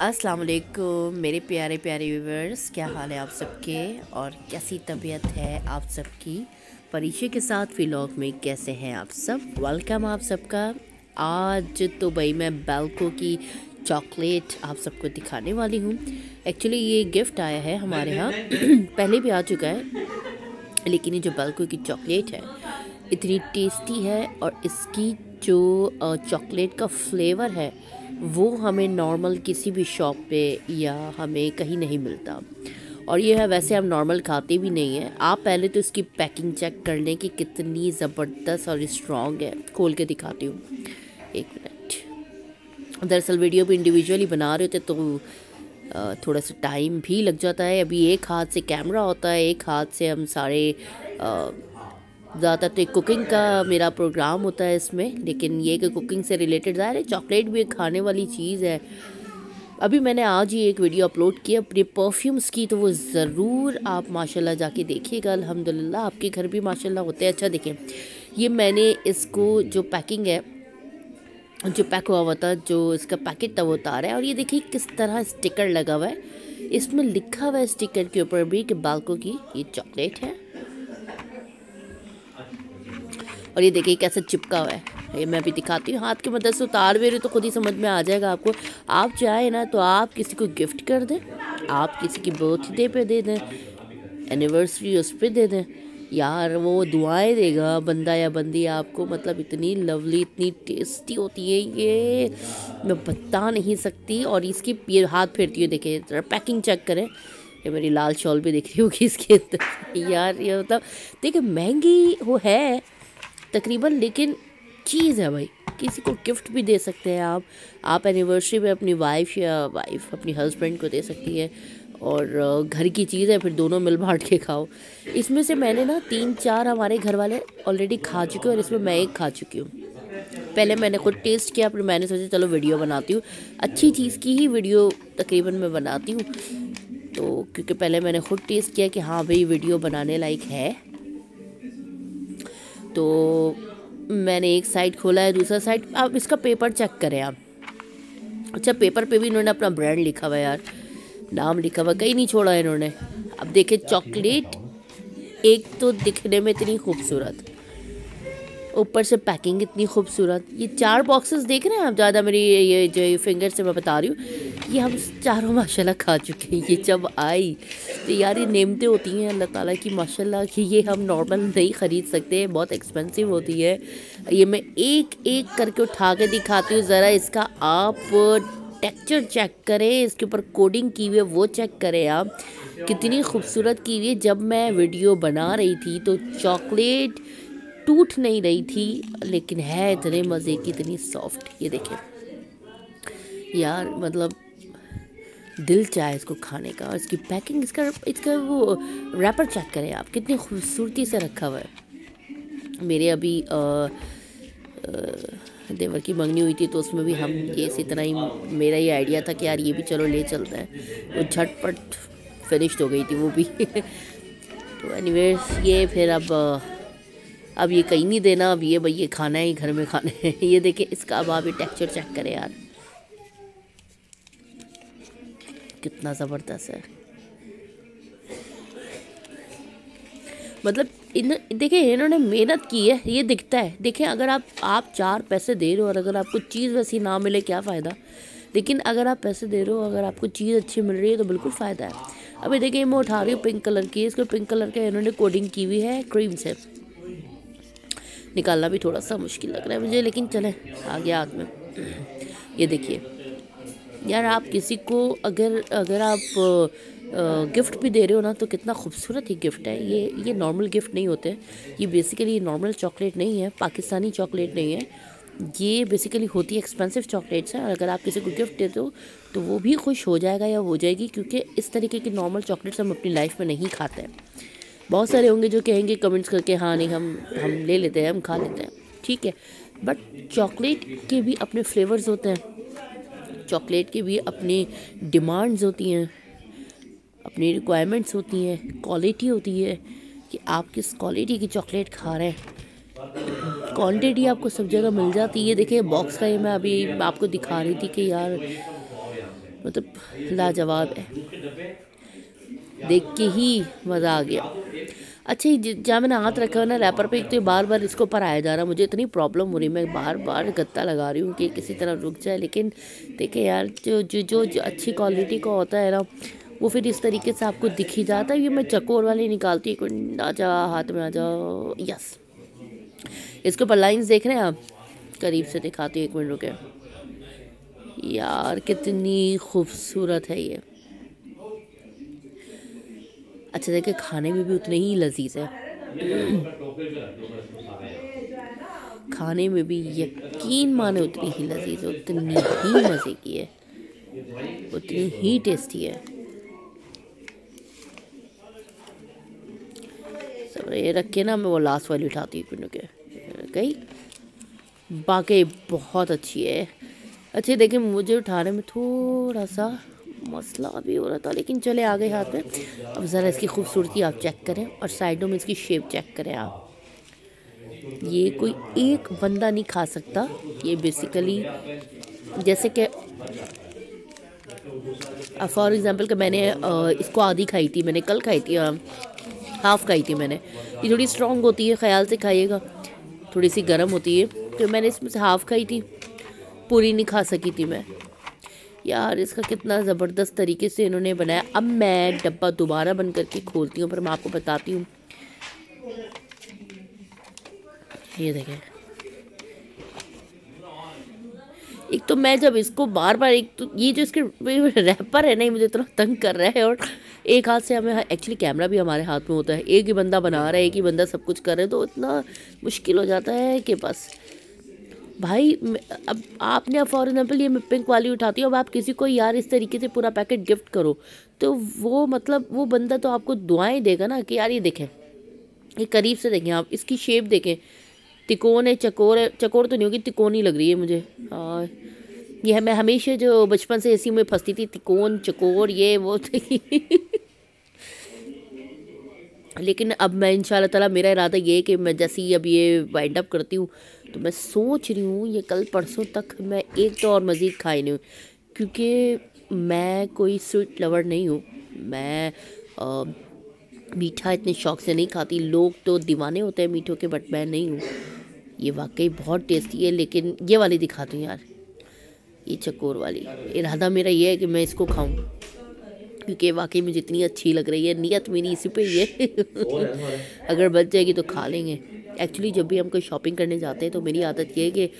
अस्सलाम वालेकुम, मेरे प्यारे प्यारे व्यूवर्स, क्या हाल है आप सबके और कैसी तबीयत है आप सबकी? परीक्षे के साथ व्लॉग में कैसे हैं आप सब? वेलकम आप सबका। आज तो भाई मैं बेल्को की चॉकलेट आप सबको दिखाने वाली हूँ। एक्चुअली ये गिफ्ट आया है हमारे यहाँ। पहले भी आ चुका है, लेकिन ये जो बेल्को की चॉकलेट है, इतनी टेस्टी है और इसकी जो चॉकलेट का फ्लेवर है वो हमें नॉर्मल किसी भी शॉप पे या हमें कहीं नहीं मिलता। और ये है, वैसे हम नॉर्मल खाते भी नहीं हैं। आप पहले तो इसकी पैकिंग चेक कर लें कि कितनी ज़बरदस्त और स्ट्रॉन्ग है। खोल के दिखाती हूँ। एक मिनट दरअसल वीडियो भी इंडिविजुअली बना रहे थे तो थोड़ा सा टाइम भी लग जाता है। अभी एक हाथ से कैमरा होता है, एक हाथ से हम सारे ज़्यादातर तो कुकिंग का मेरा प्रोग्राम होता है इसमें, लेकिन ये कि कुकिंग से रिलेटेड ज़ाहिर है चॉकलेट भी एक खाने वाली चीज़ है। अभी मैंने आज ही एक वीडियो अपलोड की अपने परफ्यूम्स की तो वो ज़रूर आप माशाल्लाह जाके देखिएगा। अल्हम्दुलिल्लाह, आपके घर भी माशाल्लाह होते हैं अच्छा देखें। ये मैंने इसको जो पैकिंग है, जो पैक हुआ हुआ था, जो इसका पैकेट था, वो उतारा है। और ये देखिए किस तरह स्टिकर लगा हुआ है। इसमें लिखा हुआ है स्टिकर के ऊपर भी कि बालकों की ये चॉकलेट है। और ये देखिए कैसे चिपका हुआ है। ये मैं अभी दिखाती हूँ। हाथ की मदद से उतार भी रही तो खुद ही समझ में आ जाएगा आपको। आप चाहे ना तो आप किसी को गिफ्ट कर दें, आप किसी की बर्थडे पे दे दें एनिवर्सरी उस पर दे दें। यार, वो दुआएँ देगा बंदा या बंदी आपको। मतलब इतनी लवली इतनी टेस्टी होती है ये। मैं बता नहीं सकती और इसकी ये हाथ फेरती हूँ देखे पैकिंग चेक करें। ये मेरी लाल शॉल भी दिख रही होगी इसके अंदर। यार, ये मतलब देखिए, महँगी वो है तकरीबन, लेकिन चीज़ है भाई। किसी को गिफ्ट भी दे सकते हैं आप। आप एनिवर्सरी में अपनी वाइफ या वाइफ अपनी हस्बैंड को दे सकती है और घर की चीज़ है, फिर दोनों मिल बांट के खाओ। इसमें से मैंने ना तीन चार हमारे घर वाले ऑलरेडी खा चुके हैं और इसमें मैं एक खा चुकी हूँ। पहले मैंने खुद टेस्ट किया, फिर मैंने सोचा, चलो वीडियो बनाती हूँ। अच्छी चीज़ की ही वीडियो तकरीबन मैं बनाती हूँ। तो क्योंकि पहले मैंने खुद टेस्ट किया कि हाँ भाई वीडियो बनाने लायक है। तो मैंने एक साइड खोला है दूसरा साइड आप इसका पेपर चेक करें आप। अच्छा पेपर पे भी इन्होंने अपना ब्रांड लिखा हुआ यार नाम लिखा हुआ कहीं नहीं छोड़ा इन्होंने। अब देखे चॉकलेट एक तो दिखने में इतनी खूबसूरत ऊपर से पैकिंग इतनी खूबसूरत। ये चार बॉक्सेस देख रहे हैं आप? ज़्यादा मेरी ये जो फिंगर से मैं बता रही हूँ। ये हम चारों माशाल्लाह खा चुके हैं। ये जब आई तो यार ये नेमते होती हैं, अल्लाह ताला की माशाल्लाह कि ये हम नॉर्मल नहीं ख़रीद सकते, बहुत एक्सपेंसिव होती है। ये मैं एक एक करके उठा के दिखाती हूँ, ज़रा इसका आप टेक्चर चेक करें, इसके ऊपर कोडिंग की हुई है, वो चेक करें आप। कितनी खूबसूरत की हुई है। जब मैं वीडियो बना रही थी तो चॉकलेट टूट नहीं रही थी, लेकिन है इतने मज़े की, इतनी सॉफ्ट, ये देखें। यार मतलब दिल चाहे इसको खाने का और इसकी पैकिंग इसका इसका वो रैपर चेक करें आप कितनी खूबसूरती से रखा हुआ है। मेरे अभी आ, देवर की मंगनी हुई थी तो उसमें भी हम ये इसी तरह ही मेरा ही आइडिया था कि यार ये भी चलो ले चलते हैं। वो झटपट फिनिश्ड हो गई थी वो भी। तो एनीवेज ये फिर अब अब ये कहीं नहीं देना अब ये भाई ये खाना है घर में खाना है। ये देखे इसका अब आप ये टेक्चर चेक करें यार। कितना ज़बरदस्त है। मतलब इन, देखिए, इन्होंने मेहनत की है, ये दिखता है। देखें अगर आप आप चार पैसे दे रहे हो और अगर आपको चीज़ वैसी ना मिले, क्या फ़ायदा? लेकिन अगर आप पैसे दे रहे हो, अगर आपको चीज़ अच्छी मिल रही है तो बिल्कुल फ़ायदा है। अभी देखिए, मैं उठा रही हूँ पिंक कलर की, इसको पिंक कलर का इन्होंने कोडिंग की हुई है, क्रीम से। निकालना भी थोड़ा सा मुश्किल लग रहा है मुझे, लेकिन चले आ गया हाथ में। ये देखिए यार आप किसी को अगर अगर आप गिफ्ट भी दे रहे हो ना तो कितना खूबसूरत ही गिफ्ट है। ये ये नॉर्मल गिफ्ट नहीं होते। ये बेसिकली नॉर्मल चॉकलेट नहीं है, पाकिस्तानी चॉकलेट नहीं है। ये बेसिकली होती है एक्सपेंसिव चॉकलेट्स हैं, और अगर आप किसी को गिफ्ट देते हो तो वो भी खुश हो जाएगा या हो जाएगी, क्योंकि इस तरीके की नॉर्मल चॉकलेट्स हम अपनी लाइफ में नहीं खाते हैं। बहुत सारे होंगे जो कहेंगे कमेंट्स करके हाँ नहीं, हम हम ले लेते हैं, हम खा लेते हैं। ठीक है बट चॉकलेट के भी अपने फ्लेवर्स होते हैं। चॉकलेट की भी अपनी डिमांड्स होती हैं, अपनी रिक्वायरमेंट्स होती हैं क्वालिटी होती है कि आप किस क्वालिटी की चॉकलेट खा रहे हैं। क्वांटिटी आपको सब जगह मिल जाती है। देखिए बॉक्स का ये मैं अभी आपको दिखा रही थी कि यार मतलब लाजवाब है। देख के ही मज़ा आ गया। अच्छा जहाँ मैंने हाथ रखा है ना रैपर पे एक तो बार बार इसको ऊपर आया जा रहा मुझे इतनी प्रॉब्लम हो रही मैं बार बार गत्ता लगा रही हूँ कि किसी तरह रुक जाए लेकिन देखे यार जो जो जो, जो अच्छी क्वालिटी का होता है ना वो फिर इस तरीके से आपको दिख ही जाता है ये मैं चकोर वाली निकालती हूँ आ जा हाथ में आ जाओ यस इसके ऊपर लाइन्स देख रहे हैं आप? करीब से दिखाती हूँ एक मिनट रुके। यार कितनी खूबसूरत है ये। अच्छा देखिए, खाने में भी उतने ही लजीज है। खाने में भी यकीन माने उतनी ही लजीज है, उतनी ही मज़े की है, उतनी ही टेस्टी है। सब ये रख के ना मैं वो लास्ट वाली उठाती हूँ के। गई? बाकी बहुत अच्छी है। अच्छी, देखिए, मुझे उठाने में थोड़ा सा मसला भी हो रहा था, लेकिन चले आ गए हाथ में। अब ज़रा इसकी खूबसूरती आप चेक करें और साइडों में इसकी शेप चेक करें आप। ये कोई एक बंदा नहीं खा सकता। ये बेसिकली जैसे कि फॉर एग्ज़ाम्पल कि मैंने इसको आधी खाई थी, मैंने कल खाई थी हाफ़ खाई थी मैंने। ये थोड़ी स्ट्रॉन्ग होती है, ख्याल से खाइएगा। थोड़ी सी गर्म होती है। तो मैंने इसमें से हाफ़ खाई थी। पूरी नहीं खा सकी थी मैं। यार, इसका कितना ज़बरदस्त तरीके से इन्होंने बनाया। अब मैं डब्बा दोबारा बंद करके खोलती हूँ, पर मैं आपको बताती हूँ। ये देखें। एक तो मैं जब इसको बार बार, एक तो ये जो इसके रैपर है ना मुझे इतना तंग कर रहा है, और एक हाथ से हमें एक्चुअली कैमरा भी हमारे हाथ में होता है। एक ही बंदा बना रहा है, एक ही बंदा सब कुछ कर रहा है तो इतना मुश्किल हो जाता है कि बस। भाई अब आपने फॉर एग्ज़ाम्पल ये पिंक वाली उठाती हूँ, अब आप किसी को यार इस तरीके से पूरा पैकेट गिफ्ट करो तो वो मतलब वो बंदा तो आपको दुआएँ देगा ना कि यार ये देखें, ये करीब से देखें आप, इसकी शेप देखें। तिकोन है, चकोर है, चकोर तो नहीं होगी तिकोन ही लग रही है मुझे। और ये मैं हमेशा जो बचपन से इसी में फंसती थी तिकोन चकोर, ये, वो, लेकिन अब मैं इन ताला, मेरा इरादा ये है कि मैं जैसे ही अब ये वाइंड अप करती हूँ तो मैं सोच रही हूँ ये कल परसों तक मैं एक तो और मज़ीद खाई नहीं हूँ। क्योंकि मैं कोई स्वीट लवर नहीं हूँ। मैं आ, मीठा इतने शौक से नहीं खाती। लोग तो दीवाने होते हैं मीठों के बट मैं नहीं हूँ। ये वाकई बहुत टेस्टी है लेकिन ये वाली दिखाती हूँ यार। ये चकोर वाली। इरादा मेरा ये है कि मैं इसको खाऊं। क्योंकि वाकई मुझे इतनी अच्छी लग रही है। नीयत मेरी इसी पे ही है। अगर बच जाएगी तो खा लेंगे। एक्चुअली जब भी हम कोई शॉपिंग करने जाते हैं तो मेरी आदत ये है कि,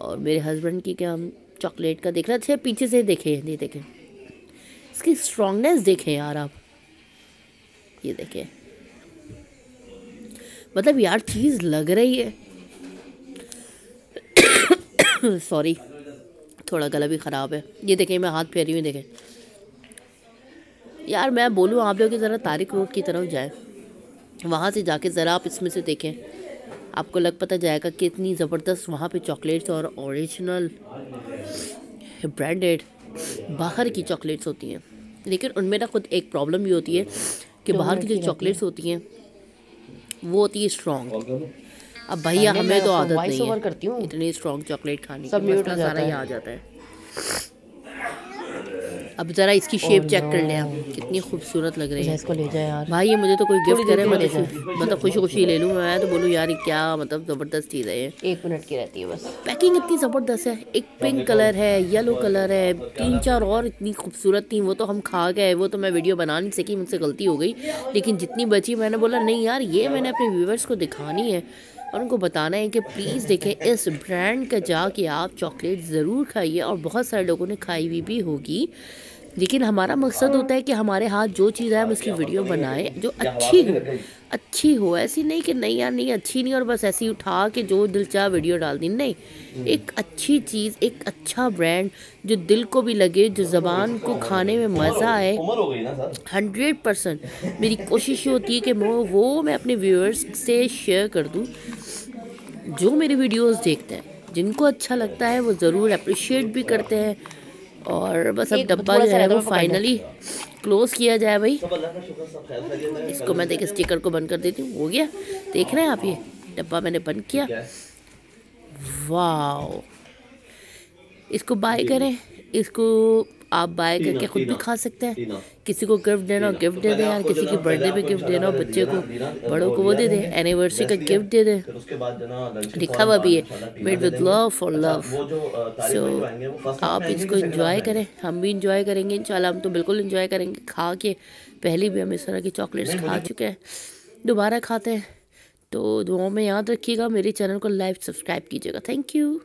और मेरे हस्बैंड की क्या हम चॉकलेट का देख रहे अच्छे पीछे से देखें ये देखें। इसकी स्ट्रॉन्गनेस देखें यार आप। ये देखें। मतलब यार, चीज़ लग रही है। सॉरी थोड़ा गला भी ख़राब है। ये देखें, मैं हाथ फेरी हुई देखें। यार, मैं बोलूँ आप लोग ज़रा तारिक रोड की तरफ़ जाए। वहाँ से जाके ज़रा आप इसमें से देखें। आपको लग पता जाएगा कि इतनी ज़बरदस्त वहाँ पे चॉकलेट्स और ओरिजिनल ब्रांडेड बाहर की चॉकलेट्स होती हैं। लेकिन उनमें ना खुद एक प्रॉब्लम भी होती है कि तो बाहर की जो चॉकलेट्स होती हैं वो होती है स्ट्रॉन्ग अब भैया हमें तो आदत नहीं है। इतनी स्ट्रॉन्ग चॉकलेट खाने की सारा ही। आ जाता है। अब ज़रा इसकी शेप चेक कर ले आप। कितनी खूबसूरत लग रही है। इसको ले जाए यार। भाई ये मुझे तो कोई गिफ्ट करे मैं मतलब खुशी खुशी ले लूँ मैं तो बोलूँ यार क्या मतलब ज़बरदस्त चीज़ है एक मिनट की रहती है बस। पैकिंग इतनी ज़बरदस्त है। एक पिंक कलर है येलो कलर है तीन चार और इतनी खूबसूरत थी वो तो हम खा गए वो तो मैं वीडियो बना नहीं सकी मुझसे गलती हो गई। लेकिन जितनी बची मैंने बोला नहीं यार ये मैंने अपने व्यूवर्स को दिखानी है। और उनको बताना है कि प्लीज़ देखें, इस ब्रांड का जाके आप चॉकलेट ज़रूर खाइए और बहुत सारे लोगों ने खाई हुई भी होगी। लेकिन हमारा मकसद होता है कि हमारे हाथ जो चीज़ है हम उसकी वीडियो बनाएँ जो अच्छी हो अच्छी हो। ऐसी नहीं कि नहीं यार नहीं अच्छी नहीं और बस ऐसी उठा के जो दिल चाह वीडियो डाल दी। नहीं एक अच्छी चीज़ एक अच्छा ब्रांड जो दिल को भी लगे जो ज़बान को खाने में मज़ा आए। हंड्रेड परसेंट मेरी कोशिश होती है कि मैं वो मैं अपने व्यूअर्स से शेयर कर दूँ जो मेरी वीडियोस देखते हैं। जिनको अच्छा लगता है वो ज़रूर अप्रिशिएट भी करते हैं और बस अब डब्बा जो है वो फाइनली क्लोज़ किया जाए भाई। इसको मैं देख स्टिकर को बंद कर देती हूँ। हो गया? देख रहे हैं आप ये? डब्बा मैंने बंद किया। वाह इसको बाय करें। इसको आप बाय करके खुद भी खा सकते हैं। किसी को गिफ्ट देना गिफ्ट दे दे यार किसी की बर्थडे पे गिफ्ट देना बच्चे को बड़ों को वो दे दे एनिवर्सरी का गिफ्ट दे दे। लिखा हुआ भी है। Made with love for love so आप इसको इंजॉय करें हम भी इंजॉय करेंगे इंशाल्लाह हम तो बिल्कुल इंजॉय करेंगे। खा के पहले भी हम इस तरह की चॉकलेट्स खा चुके हैं। दोबारा खाते हैं। तो दुआओं में याद रखिएगा मेरे चैनल को लाइव सब्सक्राइब कीजिएगा। Thank you